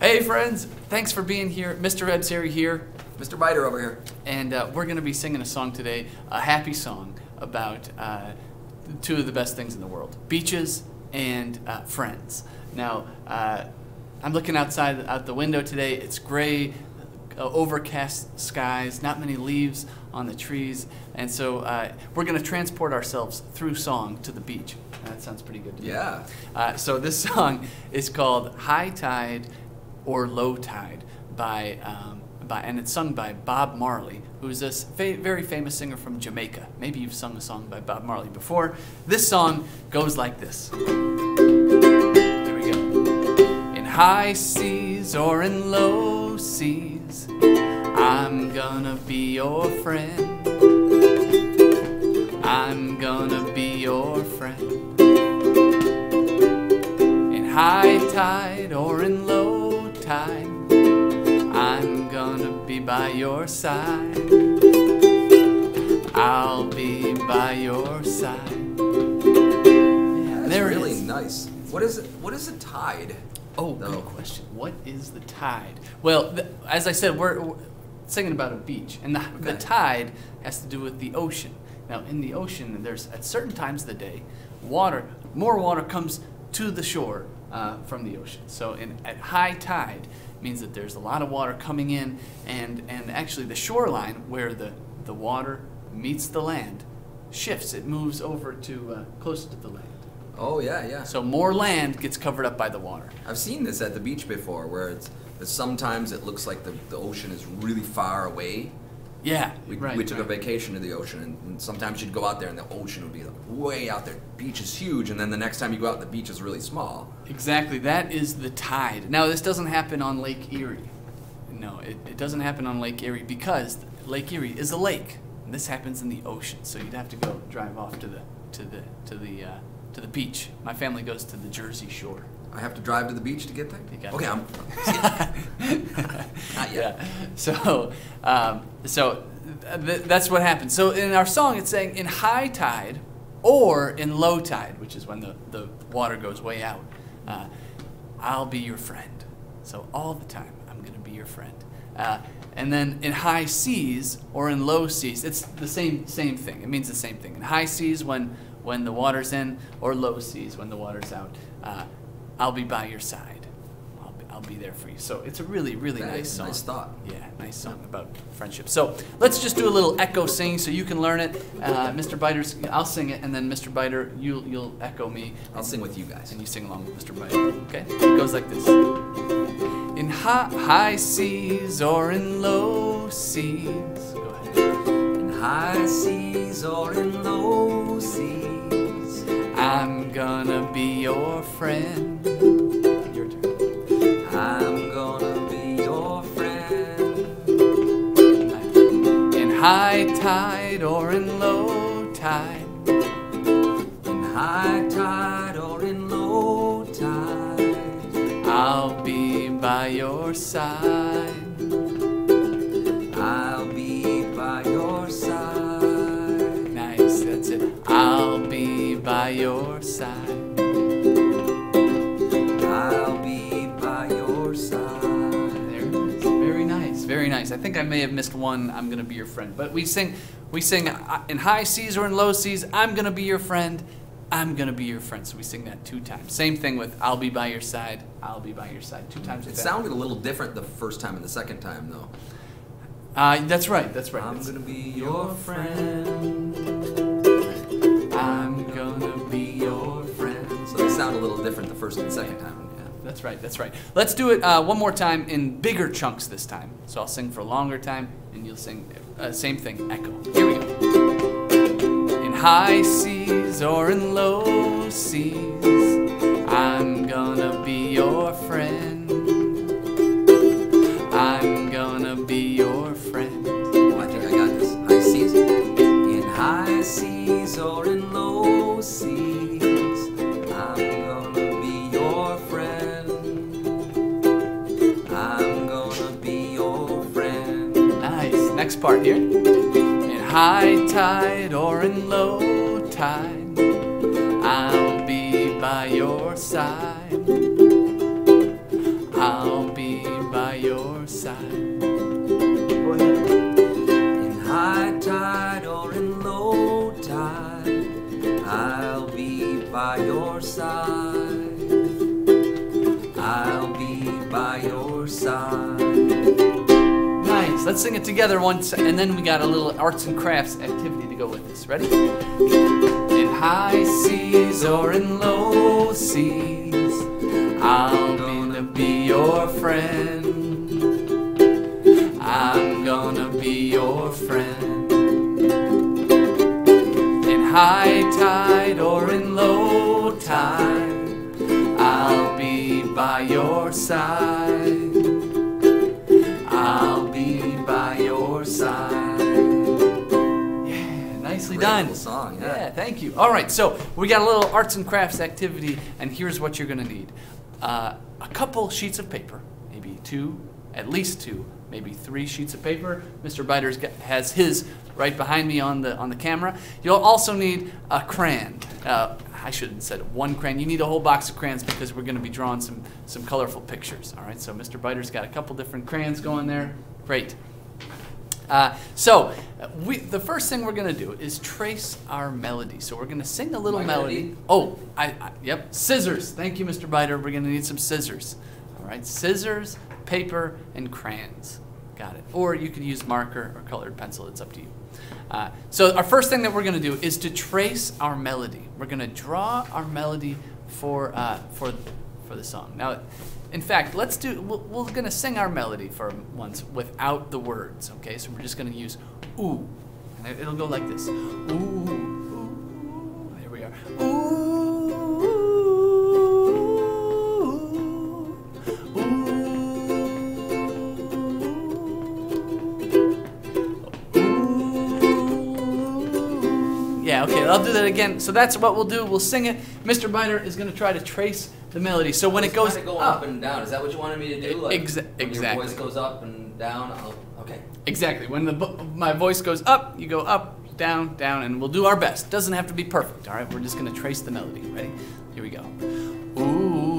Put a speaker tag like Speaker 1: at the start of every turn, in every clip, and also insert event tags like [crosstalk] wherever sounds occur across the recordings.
Speaker 1: Hey, friends! Thanks for being here. Mr. Ebsary here,
Speaker 2: Mr. Biter over here.
Speaker 1: and uh, we're going to be singing a song today, a happy song about uh, two of the best things in the world beaches and uh, friends. Now, uh, I'm looking outside out the window today. It's gray, uh, overcast skies, not many leaves on the trees, and so uh, we're going to transport ourselves through song to the beach. That sounds pretty good to me.
Speaker 2: Yeah.
Speaker 1: Uh, so this [laughs] song is called "High Tide" or "Low Tide" by, um, by and it's sung by Bob Marley, who's a fa- very famous singer from Jamaica. Maybe you've sung a song by Bob Marley before. This song goes like this. Here we go. In high seas or in low seas, I'm gonna be your friend. I'm gonna be your friend. In high tide or in side. I'll be by your side.
Speaker 2: That's
Speaker 1: There
Speaker 2: really
Speaker 1: is.
Speaker 2: nice. What is it? What is a tide?
Speaker 1: Oh,
Speaker 2: No.
Speaker 1: good question. What is the tide? Well, th- as I said, we're, we're singing about a beach, and the, the tide has to do with the ocean. Now, in the ocean, there's at certain times of the day, water, more water comes to the shore uh, from the ocean. So, in, at high tide means that there's a lot of water coming in, and and actually the shoreline where the the water meets the land shifts. It moves over to uh, closer to the land.
Speaker 2: Oh yeah, yeah.
Speaker 1: So more land gets covered up by the water.
Speaker 2: I've seen this at the beach before, where it's sometimes it looks like the, the ocean is really far away.
Speaker 1: Yeah,
Speaker 2: We,
Speaker 1: right.
Speaker 2: we took
Speaker 1: right.
Speaker 2: a vacation to the ocean, and, and sometimes you'd go out there and the ocean would be like way out there. Beach is huge, and then the next time you go out, the beach is really small.
Speaker 1: Exactly. That is the tide. Now, this doesn't happen on Lake Erie. No, it, it doesn't happen on Lake Erie because Lake Erie is a lake. And this happens in the ocean, so you'd have to go drive off to the to the to the uh, to the beach. My family goes to the Jersey Shore.
Speaker 2: I have to drive to the beach to get there. Okay. I'm. [laughs] [laughs] Not yet.
Speaker 1: Yeah. So, um, so th- that's what happens. So in our song, it's saying in high tide or in low tide, which is when the, the water goes way out, uh, I'll be your friend. So all the time, I'm going to be your friend. Uh, and then in high seas or in low seas, it's the same same thing. It means the same thing. In high seas, when when the water's in, or low seas when the water's out, uh, I'll be by your side. I'll be, I'll be there for you. So it's a really really
Speaker 2: That
Speaker 1: nice song.
Speaker 2: nice thought.
Speaker 1: Yeah, nice song about friendship. So let's just do a little echo sing so you can learn it. Uh, Mr. Biter's, I'll sing it, and then Mr. Biter, you'll you'll echo me.
Speaker 2: I'll sing with you guys.
Speaker 1: And you sing along with Mr. Biter. Okay? It goes like this. In high, high seas or in low seas. Go ahead.
Speaker 2: In high seas or in low seas,
Speaker 1: I'm gonna be your friend. Your turn.
Speaker 2: I'm gonna be your friend.
Speaker 1: In high tide or in low tide.
Speaker 2: In high tide or in low tide,
Speaker 1: I'll be by your side.
Speaker 2: I'll be by your side.
Speaker 1: Nice, that's it. I'll by your side.
Speaker 2: I'll be by your side.
Speaker 1: There it is. Very nice, very nice. I think I may have missed one. I'm gonna be your friend, but we sing, we sing uh, in high seas or in low seas. I'm gonna be your friend. I'm gonna be your friend. So we sing that two times. Same thing with I'll be by your side. I'll be by your side. Two times.
Speaker 2: It sounded a little different the first time and the second time, though.
Speaker 1: Uh, that's right. That's right.
Speaker 2: I'm gonna be your friend. Different the first and second time.
Speaker 1: Yeah, that's right. That's right. Let's do it uh, one more time in bigger chunks this time. So I'll sing for a longer time, and you'll sing uh, same thing, echo. Here we go. In high seas or in low seas, I'm gonna be your friend. Next part here. In high tide or in low tide, I'll be by your side. I'll be by your side. Go ahead.
Speaker 2: In high tide or in low tide, I'll be by your side. I'll be by your side.
Speaker 1: Let's sing it together once, and then we got a little arts and crafts activity to go with this. Ready? In high seas or in low seas, I'm gonna be your friend. I'm gonna be your friend. In high tide or in low tide, I'll be by your side. Done.
Speaker 2: Song, yeah.
Speaker 1: Yeah, thank you. All right, so we got a little arts and crafts activity, and here's what you're going to need uh, a couple sheets of paper, maybe two, at least two, maybe three sheets of paper. Mr. Biters got, has his right behind me on the, on the camera. You'll also need a crayon. Uh, I shouldn't have said one crayon. You need a whole box of crayons because we're going to be drawing some, some colorful pictures. All right, so Mr. Biters got a couple different crayons going there. Great. Uh, so, we, the first thing we're going to do is trace our melody. So, we're going to sing a little
Speaker 2: I
Speaker 1: melody. Oh, I, I, yep, scissors. Thank you, Mr. Biter. We're going to need some scissors. All right, scissors, paper, and crayons. Got it. Or you could use marker or colored pencil. It's up to you. Uh, so, our first thing that we're going to do is to trace our melody. We're going to draw our melody for uh, for for the song. Now, in fact, let's do. We're, we're going to sing our melody for once without the words. Okay, so we're just going to use ooh, and it- it'll go like this. Ooh, ooh. There we are. I'll do that again. So that's what we'll do. We'll sing it. Mr. Biter is going to try to trace the melody. So when it goes
Speaker 2: kinda
Speaker 1: up,
Speaker 2: up and down. Is that what you wanted me to do? Like
Speaker 1: Exa-
Speaker 2: when
Speaker 1: exactly.
Speaker 2: Your voice goes up and down. I'll, okay.
Speaker 1: Exactly. When the my voice goes up, you go up, down, down, and we'll do our best. Doesn't have to be perfect. All right. We're just gonna trace the melody. Ready? Here we go. Ooh,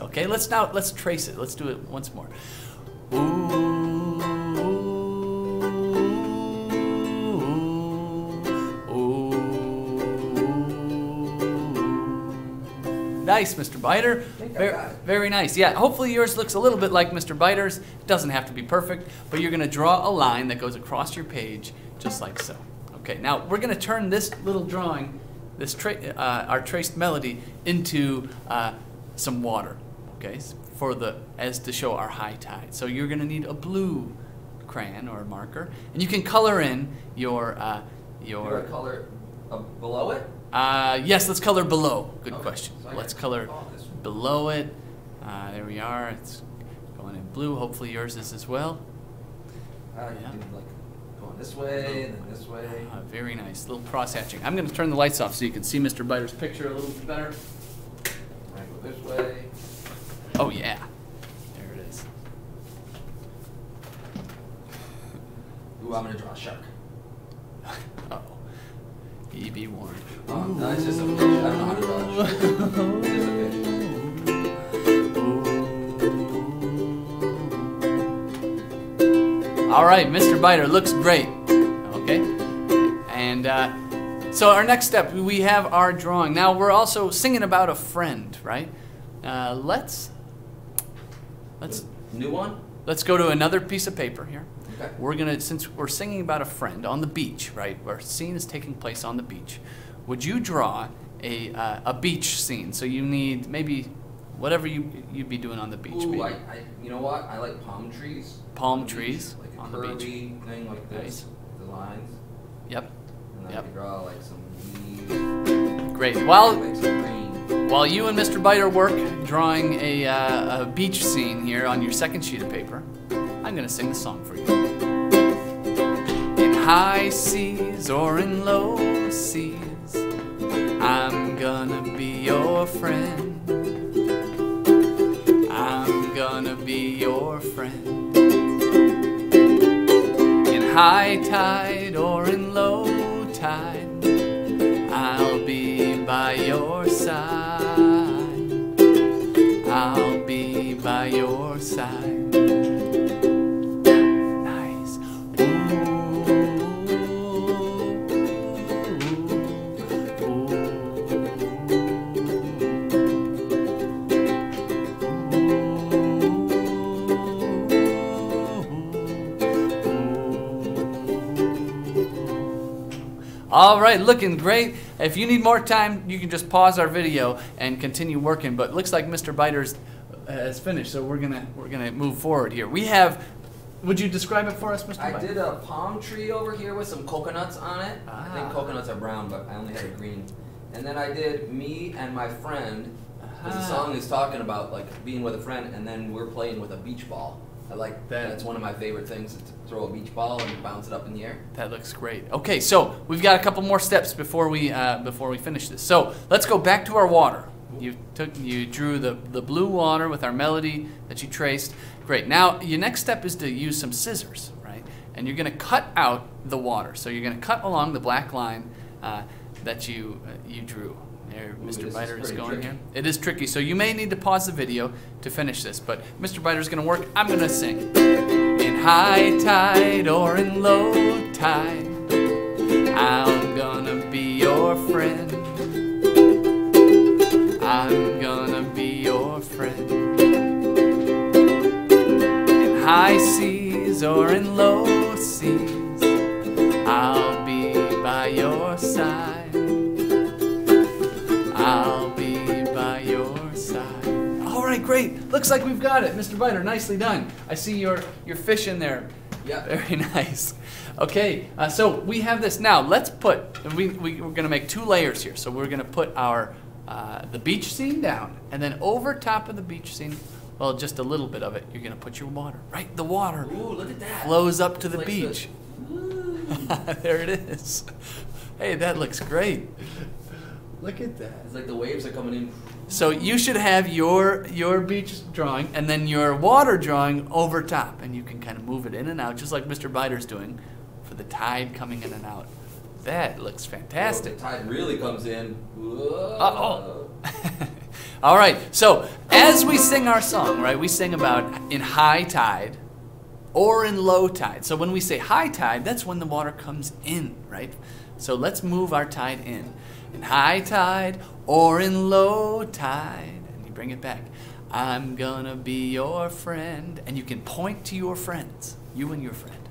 Speaker 1: Okay. Let's now let's trace it. Let's do it once more. Nice, Mr. Biter. Very, very nice. Yeah, hopefully yours looks a little bit like Mr. Biter's. It doesn't have to be perfect, but you're going to draw a line that goes across your page just like so. Okay, now we're going to turn this little drawing, this tra- uh, our traced melody, into uh, some water. Okay, for the as to show our high tide. So you're going to need a blue crayon or marker, and you can color in your uh, your.
Speaker 2: to color uh, below it?
Speaker 1: Uh, yes, let's color below. Good
Speaker 2: Okay,
Speaker 1: question.
Speaker 2: so
Speaker 1: Let's color below it. Uh, there we are. It's going in blue. Hopefully yours is as well.
Speaker 2: Uh,
Speaker 1: Yeah.
Speaker 2: can like going this way and then this way.
Speaker 1: Uh, very nice. little cross hatching. I'm going to turn the lights off so you can see Mr. Biter's picture a little bit better.
Speaker 2: Right, go this way.
Speaker 1: Oh, yeah. There it is.
Speaker 2: Ooh, I'm gonna draw a shark. [laughs]
Speaker 1: Uh-oh. He be warned.
Speaker 2: Oh, no, it's just a fish. I don't know how to draw a shark. It's just a fish.
Speaker 1: All right, Mr. Biter looks great. Okay. And uh, so our next step, we have our drawing. Now we're also singing about a friend, right? Uh, let's let's
Speaker 2: New one?
Speaker 1: let's go to another piece of paper here.
Speaker 2: Okay.
Speaker 1: We're gonna since we're singing about a friend on the beach, right? Our scene is taking place on the beach. Would you draw a uh, a beach scene? So you need maybe whatever you you'd be doing on the beach.
Speaker 2: Ooh,
Speaker 1: maybe.
Speaker 2: I, I, you know what? I like palm trees.
Speaker 1: Palm
Speaker 2: on
Speaker 1: trees
Speaker 2: beach, like a
Speaker 1: on the beach.
Speaker 2: thing like this.
Speaker 1: Nice.
Speaker 2: The lines.
Speaker 1: Yep.
Speaker 2: And then
Speaker 1: Yep.
Speaker 2: I could draw like some leaves.
Speaker 1: Great. While
Speaker 2: like some green.
Speaker 1: While you and Mr. Biter work drawing a, uh, a beach scene here on your second sheet of paper, I'm going to sing the song for you. In high seas or in low seas, I'm gonna be your friend. I'm gonna be your friend. In high tide All right, looking great. If you need more time, you can just pause our video and continue working. But looks like Mr. Biters has finished, so we're gonna we're gonna move forward here. We have. Would you describe it for us, Mr. Biter?
Speaker 2: I
Speaker 1: Biter?
Speaker 2: did a palm tree over here with some coconuts on it. I
Speaker 1: Ah.
Speaker 2: think coconuts are brown, but I only had a green. And then I did me and my friend. Because the
Speaker 1: Ah.
Speaker 2: song is talking about like being with a friend, and then we're playing with a beach ball. I like
Speaker 1: That-
Speaker 2: That's one of my favorite things to throw a beach ball and bounce it up in the air.
Speaker 1: That looks great. Okay, so we've got a couple more steps before we uh, before we finish this. So let's go back to our water. You took you drew the the blue water with our melody that you traced. Great. Now your next step is to use some scissors, right? And you're going to cut out the water. So you're going to cut along the black line uh, that you uh, you drew. There,
Speaker 2: Ooh,
Speaker 1: Mr.
Speaker 2: this is
Speaker 1: Biter is going
Speaker 2: tricky.
Speaker 1: here. It is tricky, so you may need to pause the video to finish this. But Mr. Biter is going to work. I'm going to sing. In high tide or in low tide, I'm gonna be your friend. I'm gonna be your friend. In high seas or in low Looks like we've got it, Mr. Biter. Nicely done. I see your your fish in there.
Speaker 2: Yeah. [laughs]
Speaker 1: Very nice. Okay, uh, so we have this now. Let's put we, we we're gonna make two layers here. So we're gonna put our uh, the beach scene down, and then over top of the beach scene, well, just a little bit of it. You're gonna put your water. Right, the water
Speaker 2: Ooh, look at that.
Speaker 1: flows up to the
Speaker 2: Like
Speaker 1: beach.
Speaker 2: Ooh. [laughs]
Speaker 1: there it is. Hey, that looks great. Look at that.
Speaker 2: It's like the waves are coming in.
Speaker 1: So you should have your your beach drawing and then your water drawing over top, and you can kind of move it in and out, just like Mr. Biter's doing, for the tide coming in and out. That looks fantastic.
Speaker 2: The tide really comes in.
Speaker 1: Uh-oh. [laughs] All right. So as we sing our song, right, we sing about in high tide or in low tide. So when we say high tide, that's when the water comes in, right? So let's move our tide in. In high tide or in low tide. And you bring it back. I'm gonna be your friend. And you can point to your friends, you and your friend.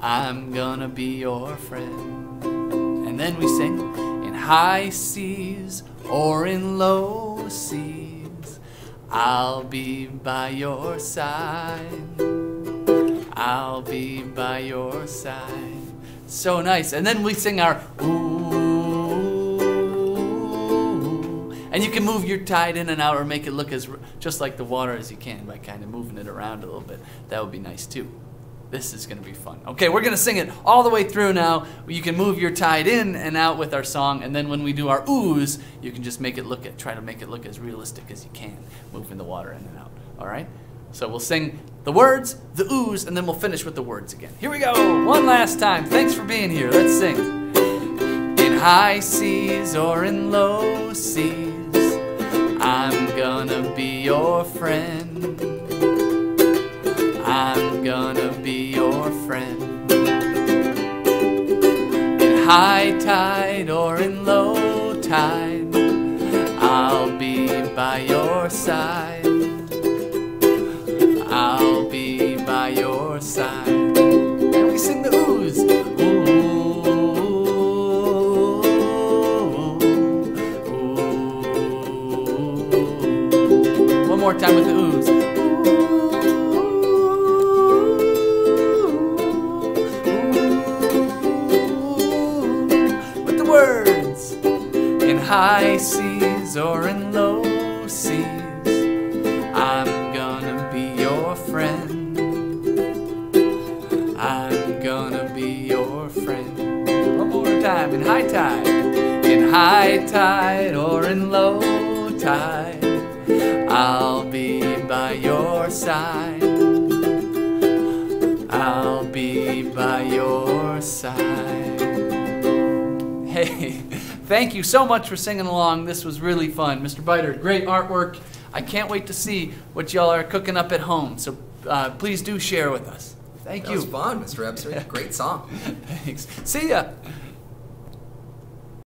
Speaker 1: I'm gonna be your friend. And then we sing in high seas or in low seas. I'll be by your side. I'll be by your side. So nice. And then we sing our ooh. And you can move your tide in and out or make it look as just like the water as you can by kind of moving it around a little bit. That would be nice too. This is going to be fun. Okay, we're going to sing it all the way through now. You can move your tide in and out with our song, and then when we do our oohs, you can just make it look at, try to make it look as realistic as you can, moving the water in and out. All right? So we'll sing the words, the oohs, and then we'll finish with the words again. Here we go. One last time. Thanks for being here. Let's sing. In high seas or in low seas, I'm gonna be your friend. I'm gonna be your friend. In high tide more time with the oohs. With the words in high seas or in low seas, I'm gonna be your friend. I'm gonna be your friend. One more time in high tide, in high tide or in low tide, I'll be by your side. I'll be by your side. Hey, [laughs] thank you so much for singing along. This was really fun. Mr. Biter, great artwork. I can't wait to see what y'all are cooking up at home. So uh, please do share with us. Thank
Speaker 2: That
Speaker 1: you.
Speaker 2: was fun, Mr. Ebsary. [laughs] Great song.
Speaker 1: Thanks. See ya.